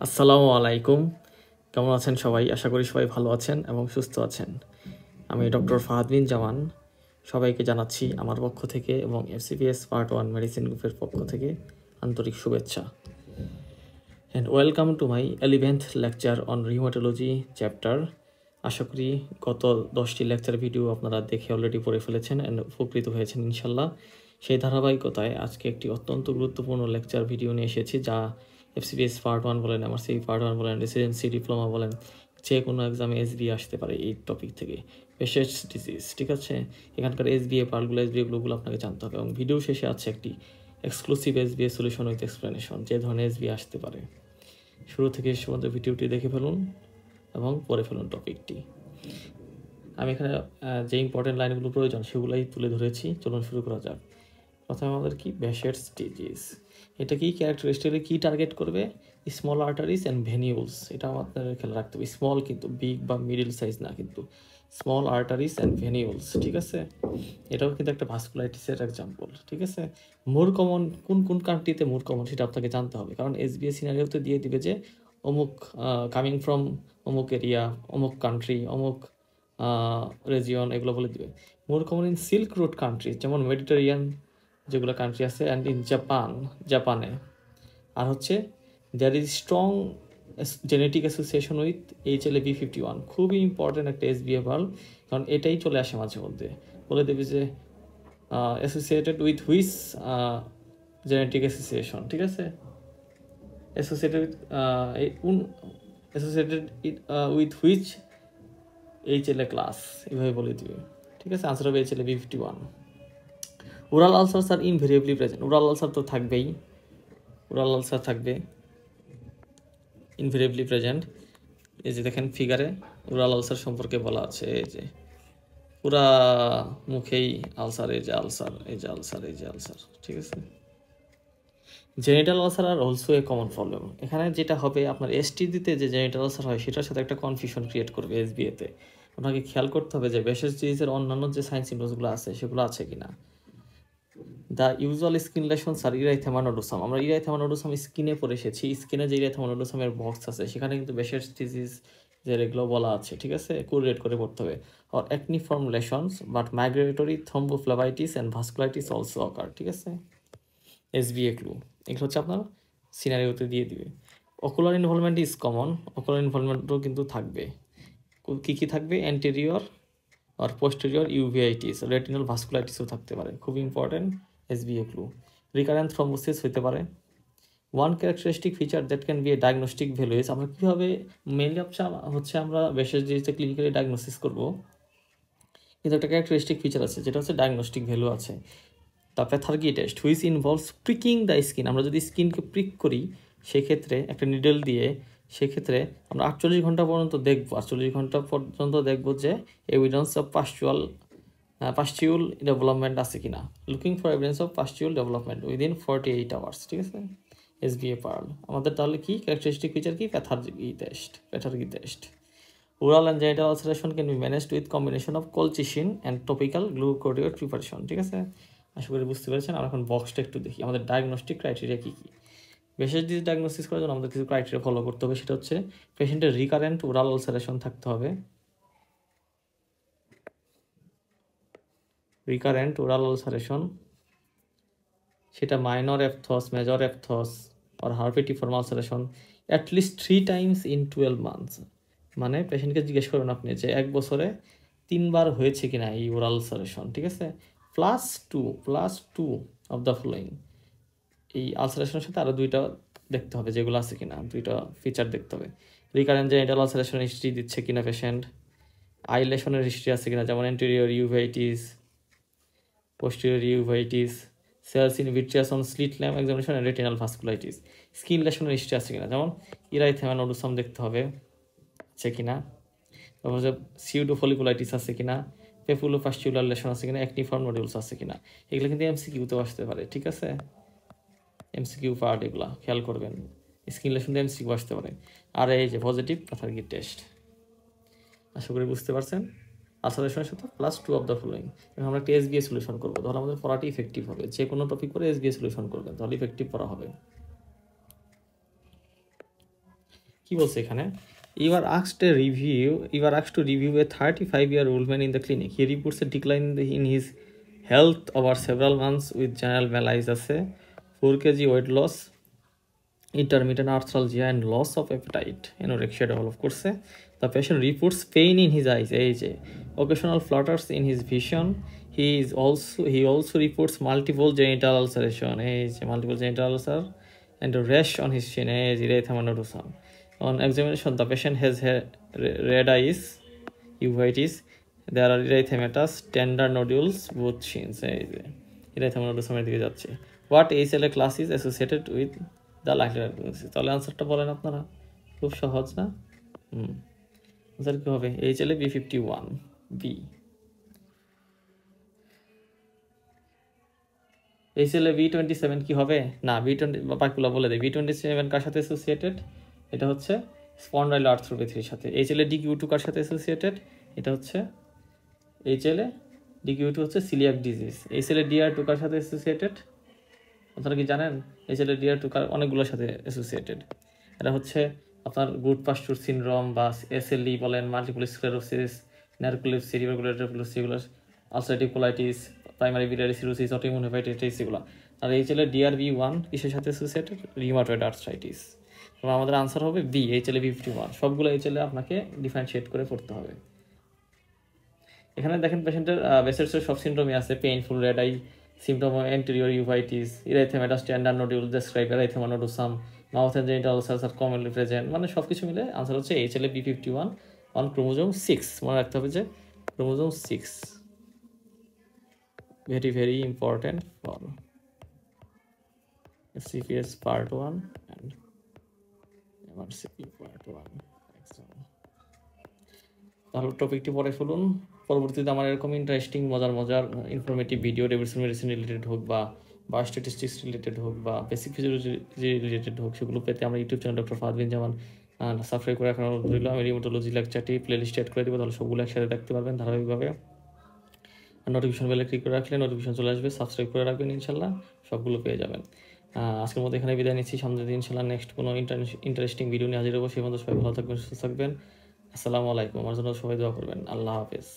আসসালামু আলাইকুম। কেমন আছেন সবাই? আশা করি সবাই ভালো আছেন এবং সুস্থ আছেন। আমি ডক্টর ফাহাদ বিন জামান। সবাইকে জানাচ্ছি আমার পক্ষ থেকে এবং এফসিপিএস পার্ট ওয়ান মেডিসিন গ্রুপের পক্ষ থেকে আন্তরিক শুভেচ্ছা। And welcome to my eleventh lecture on rheumatology chapter আশা করি গত দশটি লেকচার ভিডিও আপনারা দেখে অলরেডি পড়ে ফেলেছেন অ্যান্ড উপকৃত হয়েছেন ইনশাল্লাহ। সেই ধারাবাহিকতায় আজকে একটি অত্যন্ত গুরুত্বপূর্ণ লেকচার ভিডিও নিয়ে এসেছি যা এফসিবিএস পার্ট ওয়ান বলেন এমআরসি পার্ট ওয়ান বলেন, রেসিডেন্সি, ডিপ্লোমা বলেন, যে কোনো এক্সামে এসবি আসতে পারে এই টপিক থেকে। পেশেন্স ডিজিজ ঠিক আছে? এখানকার এস বি এসবিএ পার্টগুলো এসবিএগুলোগুলো আপনাকে জানতে হবে। এবং ভিডিও শেষে আছে একটি exclusive SBA solution with explanation যে ধরনের এসবি আসতে পারে। শুরু থেকে শেষ পর্যন্ত ভিডিওটি দেখে ফেলুন এবং পড়ে ফেলুন টপিকটি। আমি এখানে যে ইম্পর্টেন্ট লাইনগুলো প্রয়োজন, সেগুলোই তুলে ধরেছি। চলুন শুরু করা যাক। প্রথমে আমাদের কি ব্যাশের স্টেজেস এটা কি ক্যারেক্টারিস্টিক কি টার্গেট করবে? স্মল আর্টারিস অ্যান্ড ভেনিউলস এটা আমাদের খেয়াল রাখতে হবে। স্মল কিন্তু বিগ বা মিডিল সাইজ না কিন্তু। স্মল আর্টারিস অ্যান্ড ভেনিউলস ঠিক আছে? এটাও কিন্তু একটা ভাস্কুলাইটিসের এক্সাম্পল ঠিক আছে? মোর কমন কোন কোন কান্ট্রিতে মোর কমন সেটা আপনাকে জানতে হবে। কারণ এস বি এস সিনারিওতে দিয়ে দিবে যে অমুক কামিং ফ্রম অমুক এরিয়া অমুক কান্ট্রি অমুক রেজিয়ন এগুলো বলে দিবে। More common in silk route country যেমন মেডিটেরিয়ান যেগুলো কান্ট্রি আছে অ্যান্ড ইন জাপান জাপানে আর হচ্ছে there is strong genetic association with H L B fifty one খুবই ইম্পর্টেন্ট একটা এস বিএ ভালো কারণ এটাই চলে আসে মাঝে মধ্যে। বলে দেবে যে associated with which genetic association ঠিক আছে? Associated with associated with which H L A class এভাবে বলে দিবে। ঠিক আছে? আনসার হবে H L A B fifty one oral ulcer sir invariably present oral ulcer তো থাকবেই। ওরাল আলসার থাকবে। ইনভেরিয়েবলি প্রেজেন্ট এই যে দেখেন ফিগারে ওরাল আলসার সম্পর্কে বলা আছে, এই যে। পুরা মুখেই আলসার, এই যে আলসার, এই যে আলসার, এই যে আলসার, ঠিক আছে? জেনিটাল আলসার আর অলসো এ কমন প্রবলেম এখানে যেটা হবে, আপনার এসটি দিতে যে জেনিটাল আলসার হয়, সেটার সাথে একটা কনফিউশন ক্রিয়েট করবে এস এসবিএতে আপনাকে খেয়াল করতে হবে যে বেশেষ ডিজিজের অন্যান্য যে সাইন্স সিমটমসগুলো আছে, সেগুলো আছে কিনা। দ্য ইউজুয়াল স্কিন লেশনস আর ইরাইথেমানোডোসাম আমরা ইরাইথেমানোডোসাম স্কিনে পড়ে এসেছি। স্কিনে যে ইরাইথেমানোডোসামের বক্স আছে, সেখানে কিন্তু বেশের ডিজিজ যে এগুলো বলা আছে, ঠিক আছে? কোরিলেট করে পড়তে হবে। আর acneiform lesions but migratory thrombophlebitis and vasculitis also occur ঠিক আছে? এসবিএ ক্লু এগুলো হচ্ছে আপনার সিনারিওতে দিয়ে দিবে। Ocular involvement is common ocular ইনভলভমেন্টও কিন্তু থাকবে। কী কী থাকবে? অ্যান্টেরিয়র আর পোস্টেরিয়র ইউভিআইটিস রেটিনাল ভাস্কুলাইটিসও থাকতে পারে। খুব important SBA clue recurrent thrombosis হতে পারে। One characteristic feature that can be a diagnostic value is আমরা কীভাবে মেনলি হচ্ছে আমরা বেশেষ জিনিসটা ক্লিনিক্যালি ডায়াগনোসিস করব, কিন্তু একটা ক্যারেক্টারিস্টিক ফিচার আছে, যেটা হচ্ছে ডায়াগনস্টিক ভ্যালু আছে। The pathergy test which involves pricking the skin আমরা যদি স্কিনকে প্রিক করি, সেক্ষেত্রে একটা নিডেল দিয়ে, সেক্ষেত্রে আমরা আটচল্লিশ ঘণ্টা পর্যন্ত দেখব, আটচল্লিশ ঘণ্টা পর্যন্ত দেখব যে evidence of pustular pustule development আছে কিনা? Looking for evidence of pustule development within forty eight hours ঠিক আছে? এস বি এ পার্ল আমাদের তাহলে কি ক্যারেক্টারিস্টিক ফিচার কি? Pathergy test pathergy test oral and genital ulceration can be managed with combination of colchicine and topical glucocorticoid preparation ঠিক আছে? আশা করি বুঝতে পেরেছেন। আর এখন বক্সটা একটু দেখি। আমাদের ডায়াগনস্টিক ক্রাইটেরিয়া কী কী? বিশেষ ডিজিজ ডায়াগনোসিস করার জন্য আমাদের কিছু ক্রাইটেরিয়া ফলো করতে হবে। সেটা হচ্ছে পেশেন্টের রিকারেন্ট ওরাল আলসারেশন থাকতে হবে। রিকারেন্ট ওরাল আলসারেশন সেটা minor aphthous major aphthous R herpetiform ulceration at least three times in twelve months মানে পেশেন্টকে জিজ্ঞেস করবেন আপনি যে এক বছরে তিনবার হয়েছে কিনা এই ওরাল আলসারেশন ঠিক আছে? Plus two plus two of the following এই আলসারেশনের সাথে আরও দুইটা দেখতে হবে যেগুলো আছে কিনা, দুইটা ফিচার দেখতে হবে। রিকারেন্ট জেনিটাল আলসারেশন হিস্ট্রি দিচ্ছে কিনা পেশেন্ট আইলেশনের হিস্ট্রি আছে কিনা, যেমন anterior uveitis posterior uveitis cells in vitreous on slit lamp examination and retinal vasculitis skin লেশনের history আছে কিনা? যেমন ইরাইথেমানোডুসাম দেখতে হবে, আছে কিনা? তারপর হচ্ছে সিউডোফলিকুলাইটিস আছে কিনা? পেপুলো ফাস্টিউলার লেশন আছে কিনা? অ্যাক্টিফর্ম মডিউলস আছে কিনা? এগুলো কিন্তু এমসিকিউতেও আসতে পারে, ঠিক আছে? এমসিকিউ পার্ট এগুলা, খেয়াল করবেন। স্কিন লেশন দিয়ে এমসিকিউ আসতে পারে। আর এই যে পজিটিভ প্যাথার্গি টেস্ট আশা করি বুঝতে পারছেন? আলসারেশনের সাথে plus two of the following এখন আমরা একটা এসবিএ সলিউশন করব। তাহলে আমাদের পড়াটি ইফেক্টিভ হবে। যে কোনো টপিক করে এসবিএ সলিউশন করবেন, তাহলে ইফেক্টিভ পড়া হবে। কি বলছে এখানে? You R আক্সড A review you R আক্স to review A thirty five year old man in the clinic he reports A decline in his health over several months with general ম্যালাইজ আছে four KG weight loss intermittent arthralgia, and loss of appetite. Anorexia develop করছে the patient reports pain in his eyes. এই যে occasional flutters in his vision he is also he also reports multiple genital ulceration যে multiple genital ulcer and a rash on his chin on examination the patient has red eyes uveitis there are erythematous tender nodules both chins এর দিকে যাচ্ছে what HLA class is associated with the likelihood pregnancy তাহলে আনসারটা বলেন আপনারা খুব সহজ না হুম আনসার কী হবে H L B fifty one B. H L B twenty seven কী হবে? না ভি টোয়েন্টি বাকিগুলো বলে দেয় বি টোয়েন্টি সেভেন কার সাথে অ্যাসোসিয়েটেড এটা হচ্ছে স্পন্ডাইল আর্থ্রোপ্যাথির সাথে। H L D Q two কার সাথে অ্যাসোসিয়েটেড এটা হচ্ছে H L D Q two হচ্ছে coeliac disease H L D R two কার সাথে অ্যাসোসিয়েটেড আপনারা কি জানেন? এই যে ডিয়ার টু কার অনেকগুলোর সাথে অ্যাসোসিয়েটেড এটা হচ্ছে আপনার গুড পাস্টুর সিনড্রোম বা এস এসএলই বলেন মাল্টিপল স্ক্লেরোসিস নার্কোলিপসি রিভারকুলেট্রোফিলোসি এগুলো ulcerative colitis primary biliary cirrhosis hepatitis এগুলো আর এই ছেলে ডিআরবি ওয়ান কিসের সাথে অ্যাসোসিয়েটেড রিমাটয়েড আর্থ্রাইটিস এবং আমাদের আনসার হবে বি এই ছেলে ফিফটি ওয়ান সবগুলো এই ছেলে আপনাকে ডিফারেন্সিয়েট করে পড়তে হবে। এখানে দেখেন পেশেন্টের বেসের সব সিনড্রোমই আছে। Painful red eye of anterior uveitis, erythema standard nodule describe erythema nodosum, mouth and genital ulcers are commonly present মানে সব কিছু মিলে আনসার হচ্ছে H L B fifty one on chromosome six মনে রাখতে হবে যে chromosome six very very important for CPS part one তাহলে টপিকটি পরে ফেলুন। পরবর্তীতে আমার এরকম ইন্টারেস্টিং মজার মজার informative video Davidson medicine related হোক বা বা স্ট্যাটিস্টিক্স রিলেটেড হোক বা বেসিক ফিজিওলজি রিলেটেড হোক, সেগুলো পেতে আমার YouTube channel doctor Fadbin Zaman subscribe করে অনুরোধ রইল। আমি রিমোটোলজি লেকচারটি প্লেলিস্ট অ্যাড করে দেবো, তাহলে সবগুলো একসাথে দেখতে পারবেন ধারাবাহিকভাবে। আর নোটিফিকেশন বেলে ক্লিক করে রাখলে নোটিফিকেশন চলে আসবে সাবস্ক্রাইব করে রাখবেন ইনশাল্লাহ, সবগুলো পেয়ে যাবেন। আজকের মধ্যে এখানে বিদায় নিচ্ছি। সামনে দিন ইনশাল্লাহ নেক্সট কোনো ইন্টারেস্টিং ভিডিও নিয়ে হাজির হব। সেই মতো সবাই ভালো থাকবেন, সুস্থ থাকবেন। আসসালামু আলাইকুম। আমার জন্য সবাই দোয়া করবেন। আল্লাহ হাফেজ।